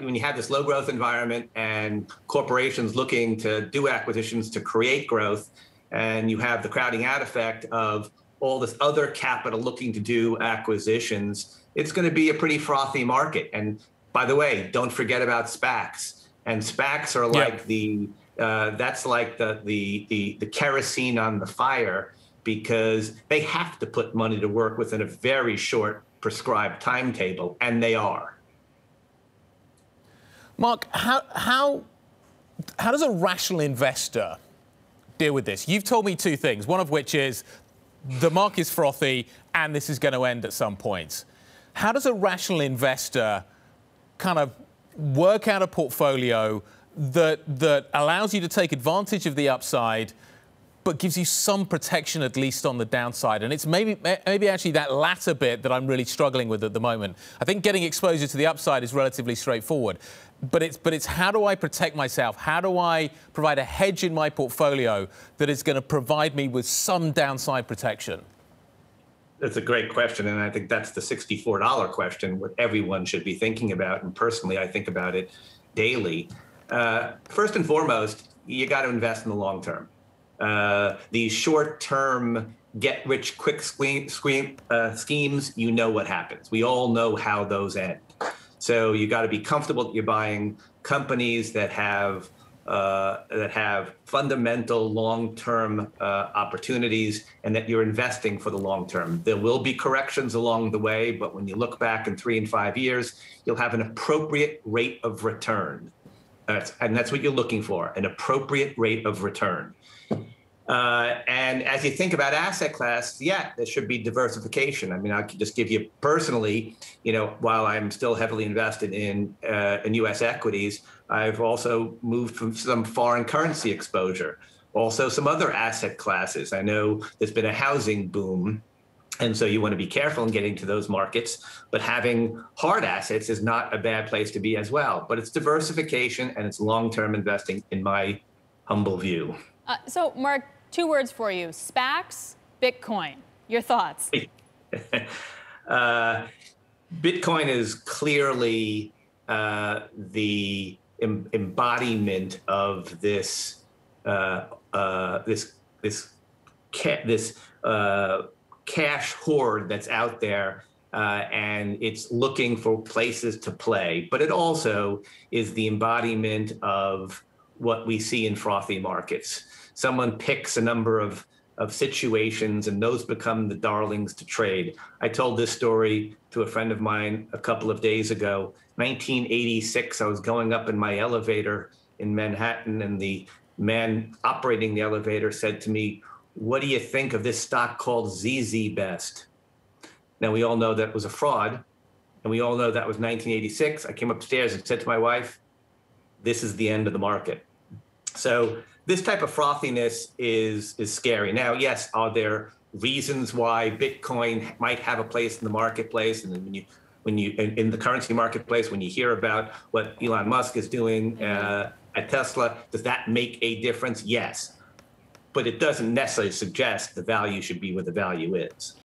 When you have this low growth environment and corporations looking to do acquisitions to create growth, and you have the crowding out effect of all this other capital looking to do acquisitions, it's going to be a pretty frothy market. And by the way, don't forget about SPACs. And SPACs are like yeah. the uh, that's like the, the the the kerosene on the fire because they have to put money to work within a very short prescribed timetable, and they are. Marc, how how how does a rational investor deal with this? You've told me two things. One of which is the market's frothy and this is going to end at some point. How does a rational investor kind of work out a portfolio that that allows you to take advantage of the upside but gives you some protection at least on the downside. And it's maybe maybe actually that latter bit that I'm really struggling with at the moment. I think getting exposure to the upside is relatively straightforward. But it's but it's how do I protect myself? How do I provide a hedge in my portfolio that is going to provide me with some downside protection? That's a great question, and I think that's the $64 question, what everyone should be thinking about. And personally, I think about it daily. Uh, first and foremost, you got to invest in the long term. Uh, these short-term get-rich-quick uh, schemes, you know what happens. We all know how those end. So you got to be comfortable that you're buying companies that have uh, that have fundamental long-term uh, opportunities and that you're investing for the long term. There will be corrections along the way, but when you look back in three and five years, you'll have an appropriate rate of return. That's, and that's what you're looking for, an appropriate rate of return. Uh, and as you think about asset class, yeah, there should be diversification. I mean, I could just give you personally, you know, while I'm still heavily invested in uh, in U.S. equities, I've also moved from some foreign currency exposure, also some other asset classes. I know there's been a housing boom. And so you want to be careful in getting to those markets, but having hard assets is not a bad place to be as well. But it's diversification and it's long-term investing, in my humble view. Uh, so, Marc, Two words for you SPACs, Bitcoin. Your thoughts? uh, Bitcoin is clearly uh, the em- embodiment of this uh, uh this this ca- this uh, cash hoard that's out there. Uh, and it's looking for places to play, but it also is the embodiment of what we see in frothy markets someone picks a number of of situations and those become the darlings to trade. I told this story to a friend of mine a couple of days ago. 1986, I was going up in my elevator in Manhattan and the man operating the elevator said to me, "What do you think of this stock called ZZ Best?" Now we all know that was a fraud and we all know that was 1986. I came upstairs and said to my wife, "This is the end of the market." So this type of frothiness is is scary. Now, yes, are there reasons why Bitcoin might have a place in the marketplace? And when you when you in, in the currency marketplace, when you hear about what Elon Musk is doing uh, at Tesla, does that make a difference? Yes, but it doesn't necessarily suggest the value should be where the value is.